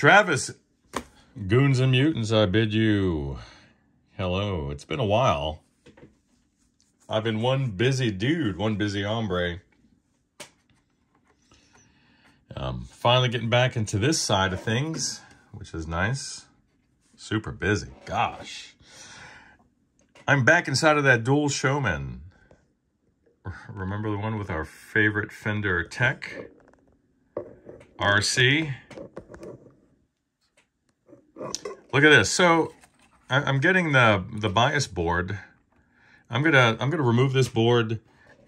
Travis, Goons and Mutants, I bid you hello. It's been a while. I've been one busy dude, one busy hombre. Um, finally getting back into this side of things, which is nice. Super busy, gosh. I'm back inside of that dual showman. Remember the one with our favorite Fender Tech? RC. Look at this. So I'm getting the the bias board. I'm gonna I'm gonna remove this board.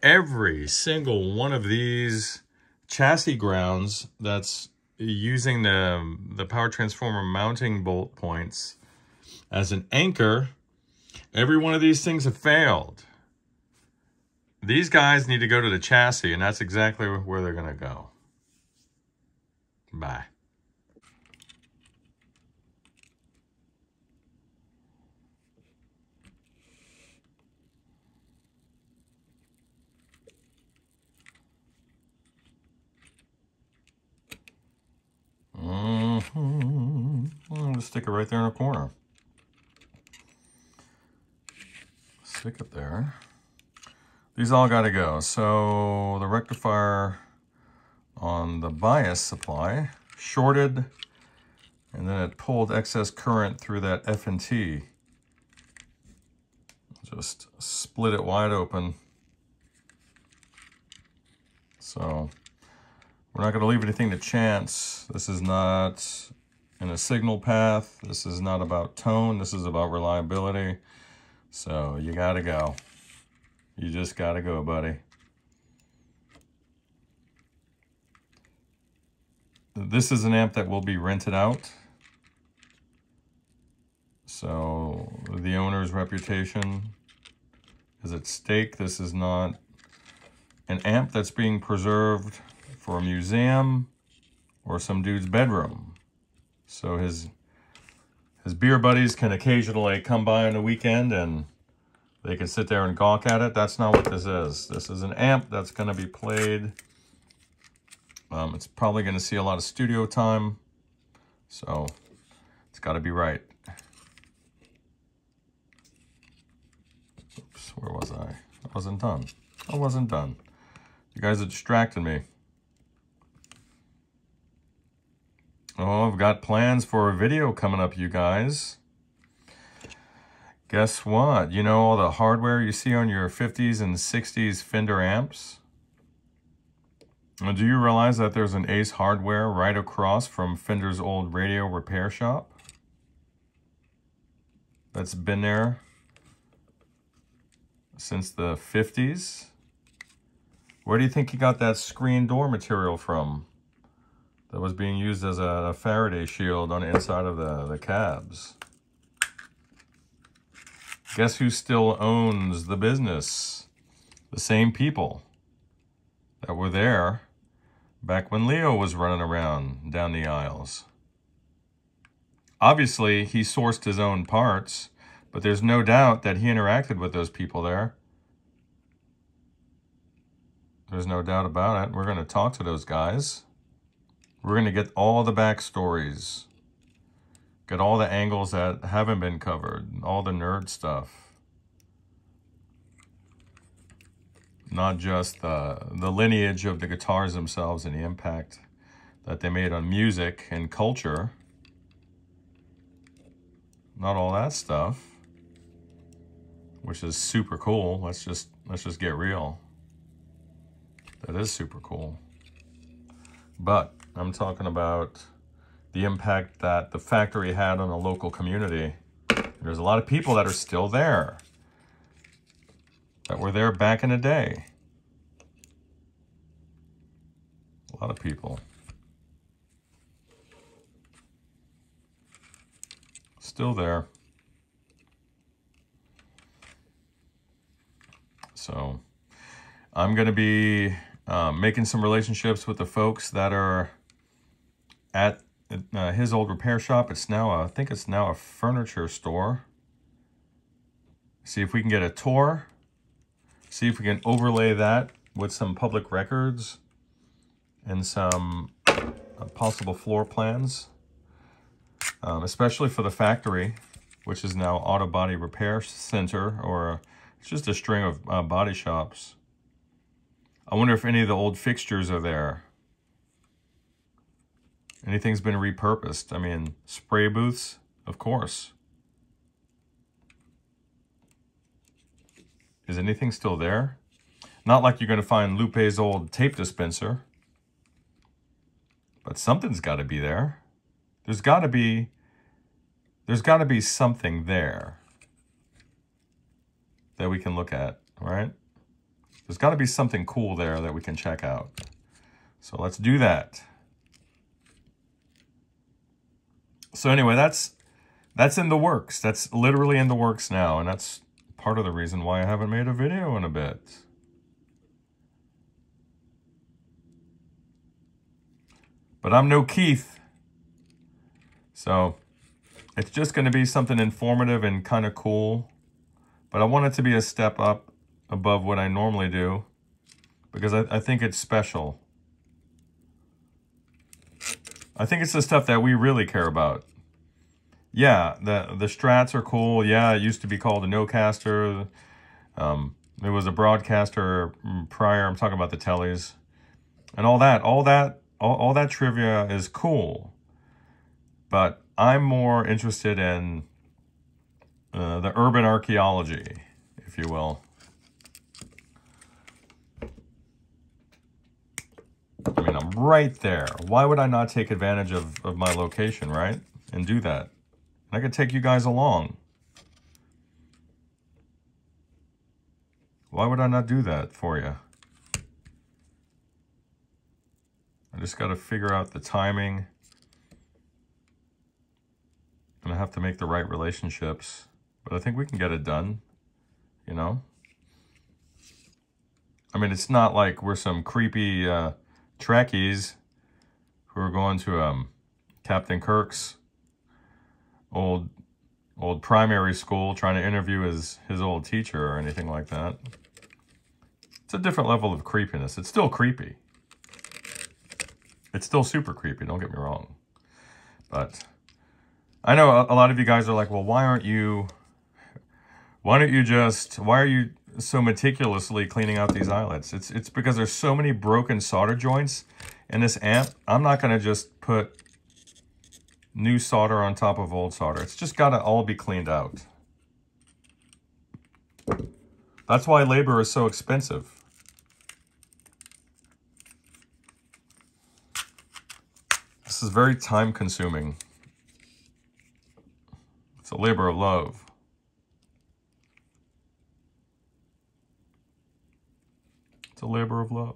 Every single one of these chassis grounds that's using the the power transformer mounting bolt points as an anchor. Every one of these things have failed. These guys need to go to the chassis, and that's exactly where they're going to go. Bye. Mm-hmm. I'm just stick it right there in the corner. Stick it there. These all got to go. So the rectifier on the bias supply shorted and then it pulled excess current through that F&T. Just split it wide open. So we're not going to leave anything to chance. This is not in a signal path. This is not about tone. This is about reliability. So you got to go. You just got to go, buddy. This is an amp that will be rented out. So the owner's reputation is at stake. This is not an amp that's being preserved for a museum or some dude's bedroom. So his his beer buddies can occasionally come by on the weekend and they can sit there and gawk at it. That's not what this is. This is an amp that's going to be played. Um, it's probably going to see a lot of studio time. So it's got to be right. Oops, where was I? I wasn't done. I wasn't done. You guys are distracting me. Oh, I've got plans for a video coming up, you guys. Guess what? You know all the hardware you see on your 50s and 60s Fender amps? do you realize that there's an Ace Hardware right across from Fender's old radio repair shop? That's been there since the 50s? Where do you think he got that screen door material from? That was being used as a, Faraday shield on the inside of the, the cabs. Guess who still owns the business? The same people that were there back when Leo was running around down the aisles. Obviously, he sourced his own parts, but there's no doubt that he interacted with those people there. There's no doubt about it. We're going to talk to those guys. We're going to get all the backstories, get all the angles that haven't been covered, all the nerd stuff. Not just the, the lineage of the guitars themselves and the impact that they made on music and culture. Not all that stuff, which is super cool. Let's just, let's just get real. That is super cool. But I'm talking about the impact that the factory had on a local community. There's a lot of people that are still there, that were there back in the day. A lot of people. Still there. So I'm going to be um, making some relationships with the folks that are at uh, his old repair shop. It's now, a, I think it's now a furniture store. See if we can get a tour. See if we can overlay that with some public records and some uh, possible floor plans. um, especially for the factory, which is now Auto Body Repair Center, or it's just a string of uh, body shops. I wonder if any of the old fixtures are there. Anything's been repurposed. I mean, spray booths, of course. Is anything still there? Not like you're going to find Lupe's old tape dispenser. But something's got to be there. There's got to be there's got to be something there that we can look at, right? There's got to be something cool there that we can check out. So let's do that. So anyway, that's that's in the works. That's literally in the works now, and that's part of the reason why I haven't made a video in a bit. But I'm no Keith. So it's just going to be something informative and kind of cool. But I want it to be a step up above what I normally do because I, I think it's special. I think it's the stuff that we really care about. Yeah, the the strats are cool. Yeah, it used to be called a no-caster. Um, it was a broadcaster prior. I'm talking about the tellies. And all that, all that all, all that trivia is cool, but I'm more interested in uh, the urban archaeology, if you will. I mean, I'm right there. Why would I not take advantage of, of my location, right? And do that. I could take you guys along. Why would I not do that for you? I just got to figure out the timing. And I have to make the right relationships. But I think we can get it done, you know? I mean, it's not like we're some creepy uh, Trekkies who are going to um, Captain Kirk's old old primary school trying to interview his, his old teacher or anything like that. It's a different level of creepiness. It's still creepy. It's still super creepy, don't get me wrong. But I know a, a lot of you guys are like, well, why aren't you, why don't you just, why are you so meticulously cleaning out these eyelets? It's, it's because there's so many broken solder joints in this amp. I'm not going to just put new solder on top of old solder. It's just got to all be cleaned out. That's why labor is so expensive. This is very time consuming. It's a labor of love. It's a labor of love.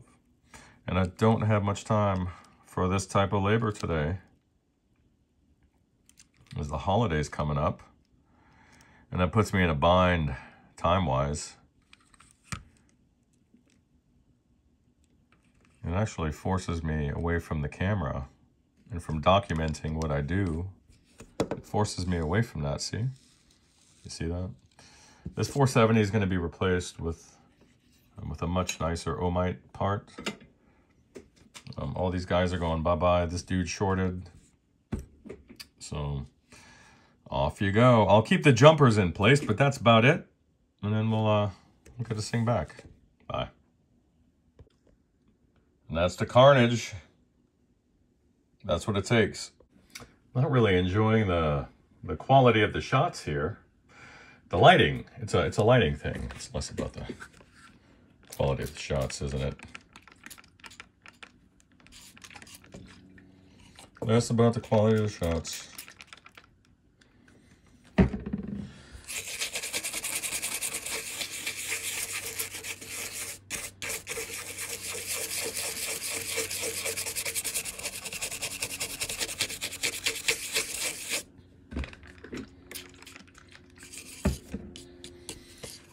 And I don't have much time for this type of labor today. As the holidays coming up. And that puts me in a bind time-wise. It actually forces me away from the camera and from documenting what I do. It forces me away from that, see? You see that? This 470 is going to be replaced with, with a much nicer Ohmite part. Um, all these guys are going bye-bye. This dude shorted. So off you go. I'll keep the jumpers in place, but that's about it. And then we'll uh, look at this thing back. Bye. And that's the carnage. That's what it takes. Not really enjoying the the quality of the shots here. The lighting, it's a it's a lighting thing. It's less about the quality of the shots, isn't it? That's about the quality of the shots.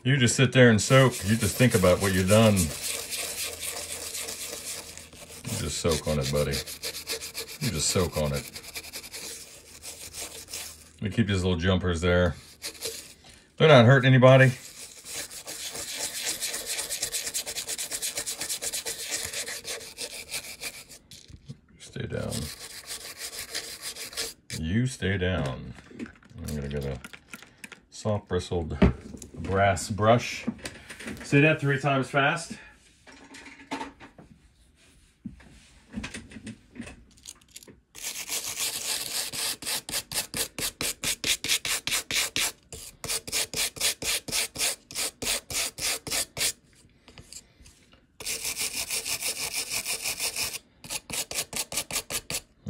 You just sit there and soak. You just think about what you've done. You just soak on it, buddy. You just soak on it. We keep these little jumpers there. They're not hurting anybody. Stay down. you stay down. I'm gonna get a soft bristled brass brush. Say that three times fast.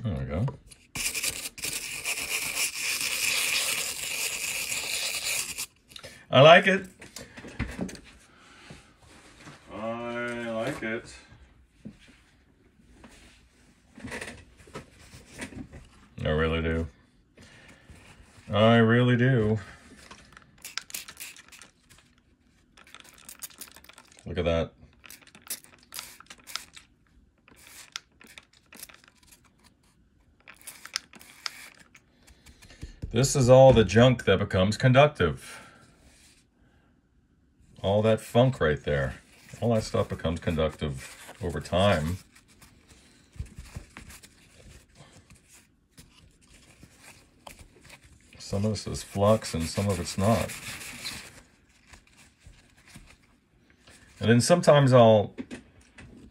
There we go. I like it. I like it. I really do. I really do. Look at that. This is all the junk that becomes conductive. All that funk right there. All that stuff becomes conductive over time. Some of this is flux and some of it's not. And then sometimes I'll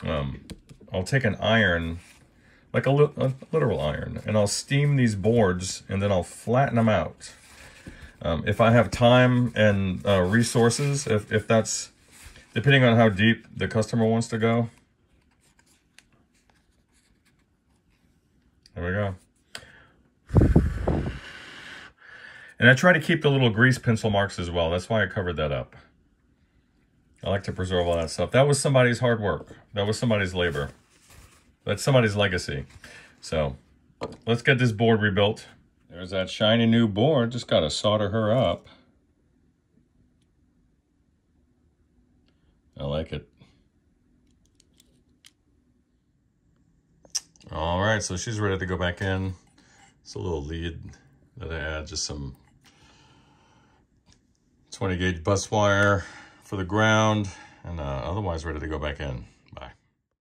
um, I'll take an iron like a, li a, literal iron, and I'll steam these boards and then I'll flatten them out. Um, if I have time and uh, resources, if, if that's, depending on how deep the customer wants to go. There we go. And I try to keep the little grease pencil marks as well. That's why I covered that up. I like to preserve all that stuff. That was somebody's hard work. That was somebody's labor. That's somebody's legacy. So let's get this board rebuilt. There's that shiny new board. Just got to solder her up. I like it. All right, so she's ready to go back in. It's a little lead that I add, just some 20 gauge bus wire for the ground, and uh, otherwise ready to go back in.